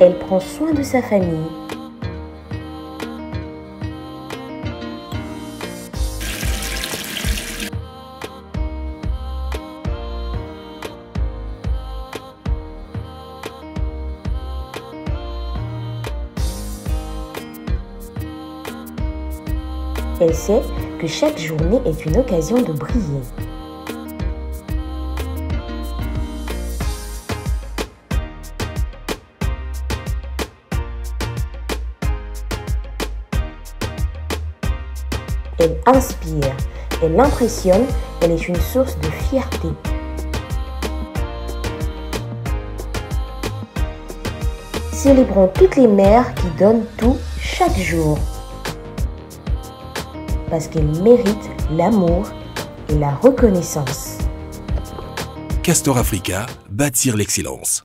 Elle prend soin de sa famille. Elle sait que chaque journée est une occasion de briller. Elle inspire, elle impressionne, elle est une source de fierté. Célébrons toutes les mères qui donnent tout chaque jour. Parce qu'elles méritent l'amour et la reconnaissance. Castor Africa, bâtir l'excellence.